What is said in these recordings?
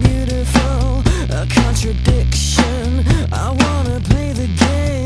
beautiful, a contradiction. I wanna play the game.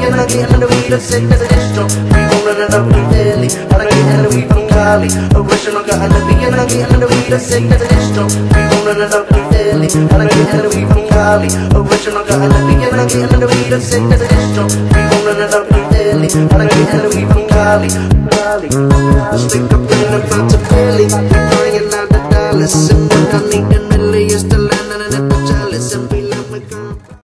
I we let's distro. We gon' run it up in Philly. From Cali. Original got and we and I get and we let's take distro. We gon' run it up in Philly. And I get and we from Cali. Original got and we and I get and we let's take distro. We gon' run it up in Philly. And I get and we from Cali. Cali. Stick up in the front to Philly. Bringing out the dollars.